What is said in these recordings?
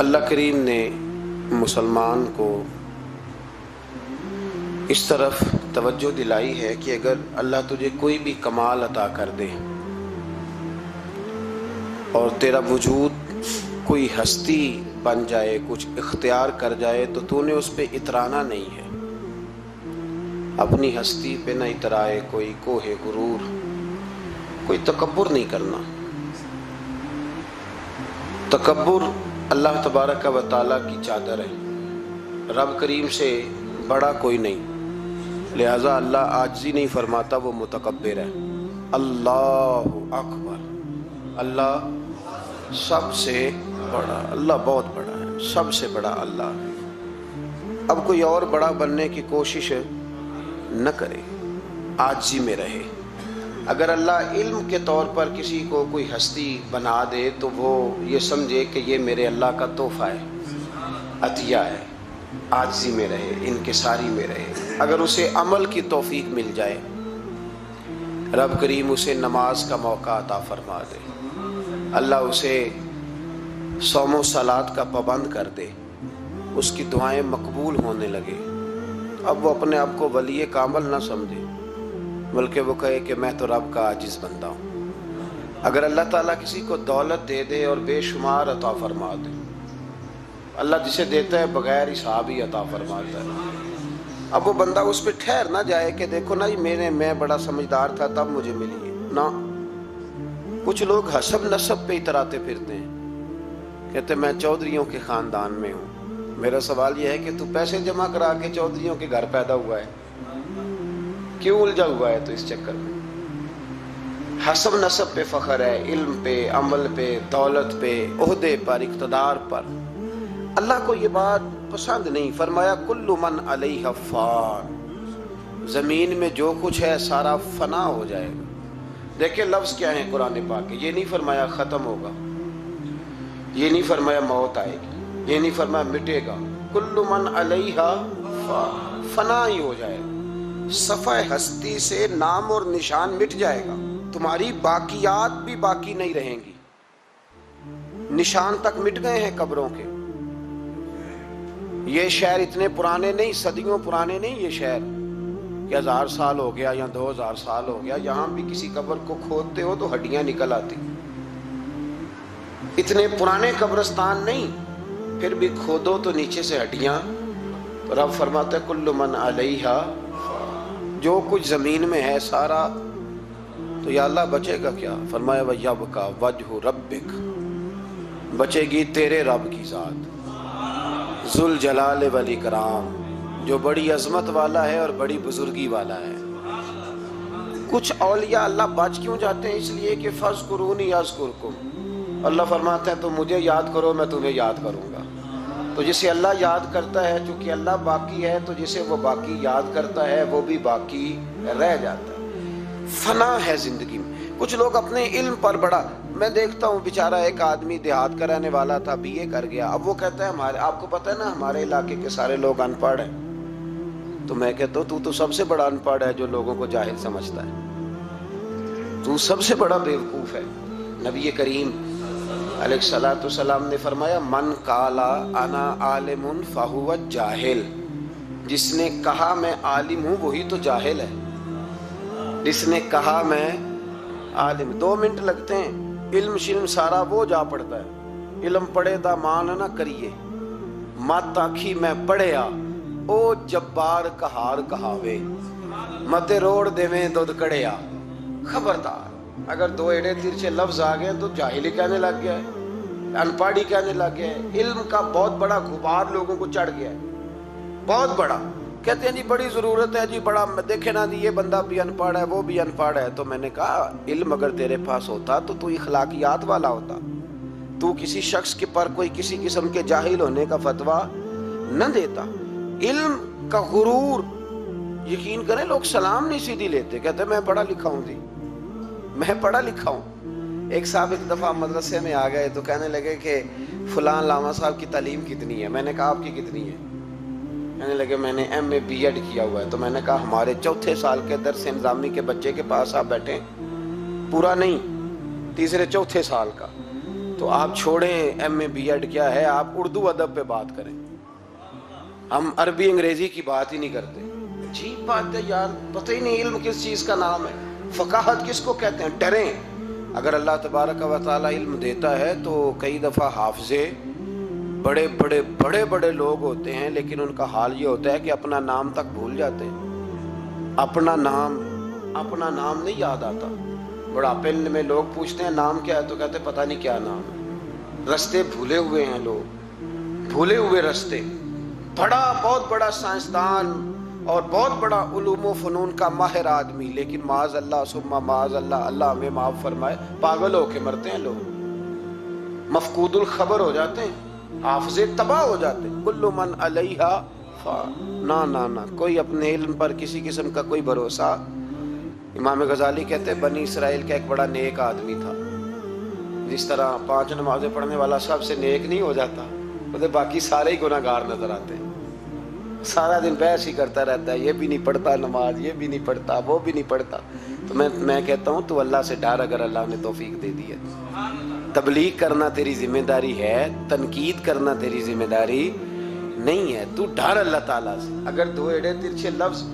अल्लाह करीम ने मुसलमान को इस तरफ़ तवज्जो दिलाई है कि अगर अल्लाह तुझे कोई भी कमाल अता कर दे और तेरा वजूद कोई हस्ती बन जाए, कुछ इख्तियार कर जाए तो तूने उस पर इतराना नहीं है। अपनी हस्ती पे न इतराए कोई कोहे गुरूर। कोई तकबर नहीं करना। तकबर अल्लाह तबारक का वाली की चादर है। रब करीम से बड़ा कोई नहीं। लिहाजा अल्लाह आजी नहीं फरमाता वो मुतकबर है। अल्लाह अकबर। अल्लाह सबसे बड़ा, अल्लाह बहुत बड़ा है। सबसे बड़ा अल्लाह अब कोई और बड़ा बनने की कोशिश न करे, आजी में रहे। अगर अल्लाह इल्म के तौर पर किसी को कोई हस्ती बना दे तो वो ये समझे कि ये मेरे अल्लाह का तोहफ़ा है, अतिया है। आजी में रहे इनकसारी में रहे। अगर उसे अमल की तोफीक मिल जाए, रब करीम उसे नमाज़ का मौका अता फरमा दे। अल्लाह उसे सोमो सलाद का पाबंद कर दे। उसकी दुआएँ मकबूल होने लगे। अब वो अपने आप को वली कामल ना समझे, बल्कि वो कहे कि मैं तो रब का आजिज़ बंदा हूँ। अगर अल्लाह ताला किसी को दौलत दे दे और बेशुमार अता फरमा दे, अल्लाह जिसे देता है बगैर हिसाब ही अता फरमाता है। अब वो बंदा उस पर ठहर ना जाए कि देखो ना जी मेरे मैं बड़ा समझदार था, तब मुझे मिली है। ना। कुछ लोग हसब नसब पे इतराते फिरते हैं। कहते मैं चौधरीों के ख़ानदान में हूँ। मेरा सवाल यह है कि तू पैसे जमा करा के चौधरीों के घर पैदा हुआ है? क्यों उलझा हुआ है तो इस चक्कर में? हसब नसब पे फख्र है, इल्म पे, अमल पे, दौलत पे ओहदे पर, इकतदार पर। अल्लाह को ये बात पसंद नहीं। फरमाया, कुल्लु मन अलई फ़ान। ज़मीन में जो कुछ है, सारा फना हो जाएगा। देखिए, लफ्ज़ क्या है कुरान पाक के? ये नहीं फरमाया ख़त्म होगा। ये नहीं फरमाया मौत आएगी। ये नहीं फरमाया मिटेगा। कुल्लु मन अलैहा फना ही हो जाएगा। सफ़ा हस्ती से नाम और निशान मिट जाएगा। तुम्हारी बाकियात भी बाकी नहीं रहेंगी। निशान तक मिट गए हैं कब्रों के। ये शहर इतने पुराने नहीं, सदियों पुराने नहीं ये शहर। कि हज़ार साल हो गया या दो हज़ार साल हो गया, यहाँ भी किसी कब्र को खोदते हो तो हड्डियाँ निकल आती। इतने पुराने कब्रस्तान नहीं फिर भी खोदो तो नीचे से हड्डियाँ रब फरमाते कुल्लु मन अलैहा जो कुछ ज़मीन में है सारा तो या अल्लाह बचेगा क्या? फरमाया वजब का वजह रबिक बचेगी तेरे रब की ज़ात। जुल जलाल वली कराम जो बड़ी अजमत वाला है और बड़ी बुजुर्गी वाला है। कुछ औलिया अल्लाह बच क्यों जाते हैं इसलिए कि फ़र्ज़ करून याजकुरकुम अल्लाह फरमाते हैं तो मुझे याद करो, मैं तुम्हें याद करूँगा। तो जिसे अल्लाह याद करता है, चूँकि अल्लाह बाकी है तो जिसे वो बाकी याद करता है, वो भी बाकी रह जाता है। फना है ज़िंदगी में। कुछ लोग अपने इल्म पर बड़ा, मैं देखता हूँ, बेचारा एक आदमी देहात का रहने वाला था बीए कर गया। अब वो कहता है, हमारे, आपको पता है ना, हमारे इलाके के सारे लोग अनपढ़ हैं। तो मैं कहता हूँ, तू तो सबसे बड़ा अनपढ़ है जो लोगों को जाहिल समझता है। तू सबसे बड़ा बेवकूफ़ है। नबी करीम सलाम ने फरमाया, मन काला अना आलिमुन फाहुआ जाहिल। जिसने कहा, मैं आलिम हूँ, वही तो जाहिल है। जिसने कहा, मैं आलिम। दो मिनट लगते हैं। इल्म शिल्म सारा वो जा पड़ता है। इल्म पढ़े दा मान ना करिए। मत आखी मैं पढ़िया, ओ जब्बार कहार कहावे। मते रोड देवे दुध कड़िया खबरदार। अगर दो एड़े तिरछे लफ्ज आ गए तो जाहिली कहने लग गया है, अनपढ़ी कहने लग गया है। इल्म का बहुत बड़ा गुबार लोगों को चढ़ गया है। बहुत बड़ा। कहते हैं जी, बड़ी ज़रूरत है जी, बड़ा देखे ना जी, ये बंदा भी अनपढ़ है, वो भी अनपढ़ है। तो मैंने कहा, इल्म अगर तेरे पास होता तो तू इखलाकियात वाला होता। तू किसी शख्स के पर कोई किसी किस्म के जाहिल होने का फतवा न देता। इल्म का गुरूर, यकीन करें, लोग सलाम नहीं सीधी लेते। कहते मैं पढ़ा लिखा हूँ जी। मैं पढ़ा लिखा हूँ। एक साहब एक दफ़ा मदरसे में आ गए तो कहने लगे कि फलां लामा साहब की तालीम कितनी है? मैंने कहा, आपकी कितनी है? कहने लगे, मैंने एम ए बी एड किया हुआ है। तो मैंने कहा, हमारे चौथे साल के दरस इंजामी के बच्चे के पास आप बैठे। पूरा नहीं, तीसरे चौथे साल का। तो आप छोड़ें एम ए बी एड क्या है? आप उर्दू अदब पे बात करें। हम अरबी अंग्रेज़ी की बात ही नहीं करते। अजीब बात है यार, पता ही नहीं इल्म किस चीज़ का नाम है। फ़काहत किसको कहते हैं? डरें। अगर अल्लाह तबारक व ताली इल्म देता है तो कई दफ़ा हाफजे, बड़े बड़े बड़े बड़े लोग होते हैं, लेकिन उनका हाल ये होता है कि अपना नाम तक भूल जाते हैं। अपना नाम अपना नाम नहीं याद आता। बुढ़ापे में लोग पूछते हैं, नाम क्या है? तो कहते पता नहीं क्या नाम है। रस्ते भूले हुए हैं लोग। भूले हुए रस्ते। बड़ा, बहुत बड़ा साइंसदान और बहुत बड़ा उलूम फ़नून का माहिर आदमी। लेकिन माज अल्लाह सुम्मा माज अल्लाह अल्लाह हमें माफ़ फरमाए, पागल होके मरते हैं लोग। मफकूदुल खबर हो जाते हैं, हाफजे तबाह हो जाते हैं। कुल्लु मन अलैहा ना ना ना, कोई अपने इल्म पर किसी किस्म का कोई भरोसा। इमाम गजाली कहते बनी इसराइल का एक बड़ा नेक आदमी था। जिस तरह पाँच नमाजें पढ़ने वाला सबसे नेक नहीं हो जाता तो बाकी सारे ही गुनागार नज़र आते हैं। सारा दिन बहस ही करता रहता है, ये भी नहीं पढ़ता नमाज़, ये भी नहीं पढ़ता, वो भी नहीं पढ़ता। तो मैं मैं कहता हूँ, तू अल्लाह से डर अगर अल्लाह ने तोफीक दे दी है। तबलीग करना तेरी ज़िम्मेदारी है, तनकीद करना तेरी ज़िम्मेदारी नहीं है। तू डर अल्लाह ताला से। अगर दो एड़े तिरछे लफ्ज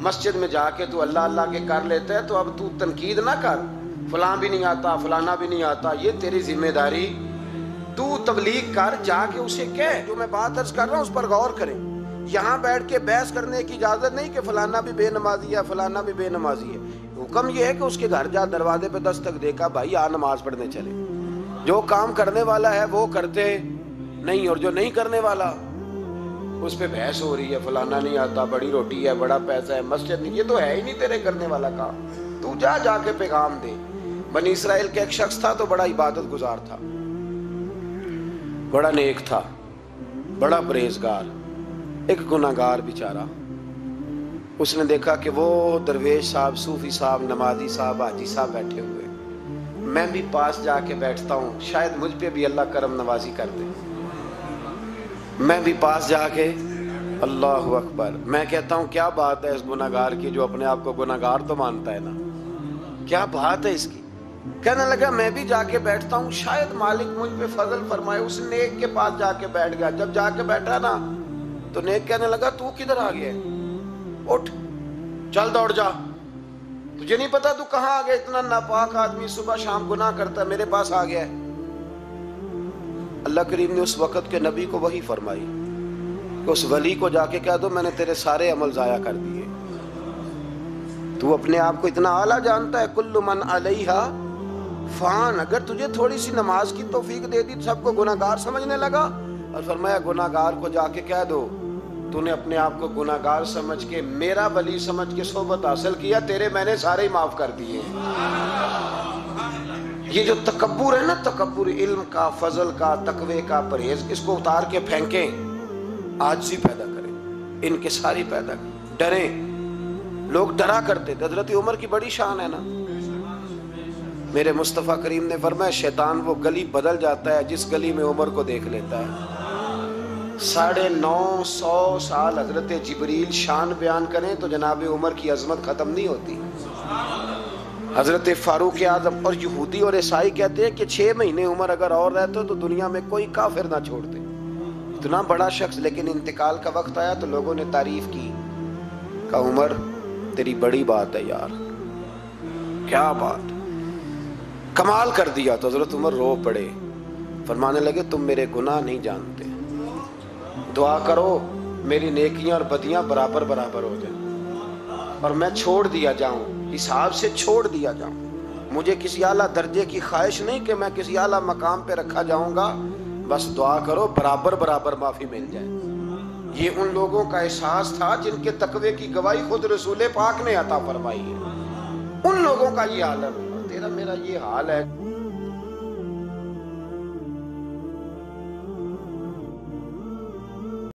मस्जिद में जाके तू अल्लाह अल्लाह के कर लेते है तो अब तू तनकीद ना कर। फलां भी नहीं आता, फलाना भी नहीं आता, ये तेरी ज़िम्मेदारी। तू तबलीग कर, जाके उसे कह, जो मैं बात अर्ज़ कर रहा हूँ, उस पर गौर करें। यहाँ बैठ के बहस करने की इजाज़त नहीं कि फलाना भी बेनमाजी है, फलाना भी बेनमाजी है। हुक्म यह है कि उसके घर जा दरवाजे पे दस्तक देखा भाई आ नमाज़ पढ़ने चले। जो काम करने वाला है, वो करते नहीं, और जो नहीं करने वाला, उस पर बहस हो रही है, फलाना नहीं आता, बड़ी रोटी है, बड़ा पैसा है, मस्जिद नहीं, ये तो है ही नहीं तेरे करने वाला काम। तू जा, जाके पैगाम दे। बनी इसराइल का एक शख्स था तो बड़ा इबादत गुजार था। बड़ा नेक था, बड़ा परहेजगार। एक गुनागार बेचारा। उसने देखा कि वो दरवेश साहब, सूफी साहब, नमाजी साहब, हाजी साहब बैठे हुए मैं भी पास जाके बैठता हूँ, शायद मुझ पे भी अल्लाह करम नवाजी कर दे। मैं भी पास जाके, अल्लाह अकबर। मैं कहता हूँ, क्या बात है इस गुनागार की जो अपने आप को गुनागार तो मानता है ना? क्या बात है इसकी? कहने लगा, मैं भी जाके बैठता हूँ, शायद मालिक मुझ पे फजल फरमाए, उस नेक के पास जाके बैठ गया। जब जाके बैठा ना तो नेक कहने लगा, तू किधर आ गया उठ, चल दौड़ जा। तुझे नहीं पता तू कहाँ आ गया? इतना नापाक आदमी सुबह शाम गुनाह करता, मेरे पास आ गया अल्लाह करीम ने उस वक्त के नबी को वही फरमाई कि उस वली को जाके कह दो, मैंने तेरे सारे अमल जाया कर दिए। तू अपने आप को इतना आला जानता है, कुल्लु मन अलैहा फान। अगर तुझे थोड़ी सी नमाज़ की तोफीक दे दी, सबको गुनागार समझने लगा। और फरमाया गुनागार को जाके कह दो, तूने अपने आप को गुनागार समझ के, मेरा वली समझ के सोबत हासिल किया, तेरे मैंने सारे ही माफ़ कर दिए ये जो तकबर है ना तकबर इल्म का, फजल का, तकवे का परहेज, इसको उतार के फेंके, आज ही पैदा करें, इनके सारी पैदा डरे। लोग डरा करते हज़रत उमर की बड़ी शान है ना। मेरे मुस्तफ़ा करीम ने फरमाया, शैतान वो गली बदल जाता है, जिस गली में उमर को देख लेता है। साढ़े नौ सौ साल हज़रत जबरील शान बयान करें तो जनाब उमर की अजमत ख़त्म नहीं होती। हज़रत फारूक आज़म और यहूदी और ईसाई कहते हैं कि छः महीने उम्र अगर और रहते तो दुनिया में कोई काफिर ना छोड़ते। इतना बड़ा शख्स लेकिन इंतकाल का वक्त आया तो लोगों ने तारीफ़ की, का उमर, तेरी बड़ी बात है यार। क्या बात। कमाल कर दिया तो हज़रत उमर रो पड़े। फरमाने लगे, तुम मेरे गुनाह नहीं जानते। दुआ करो, मेरी नेकियाँ और बदियाँ बराबर बराबर हो जाए। और मैं छोड़ दिया जाऊँ, हिसाब से छोड़ दिया जाऊँ। मुझे किसी आला दर्जे की ख्वाहिश नहीं कि मैं किसी आला मकाम पे रखा जाऊँगा। बस दुआ करो, बराबर बराबर माफ़ी मिल जाए। ये उन लोगों का एहसास था जिनके तकवे की गवाही खुद रसूल पाक ने अता फरमाई है। उन लोगों का ये हाल तेरा मेरा ये हाल है।